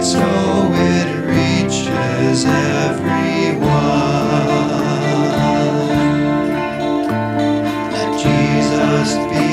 it so it reaches everyone. Jesus be.